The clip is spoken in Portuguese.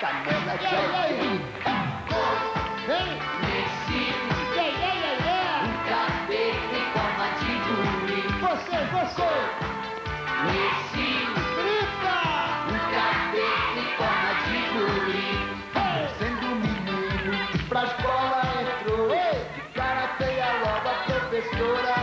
Camela Jovem. Vem! Mexido. Yeah, yeah. Um cabelo em forma de guri. Você, você. Mexido. Grita. Um cabelo em forma de guri. Sendo menino, pra escola entrou. Hey. De cara feia logo a professora.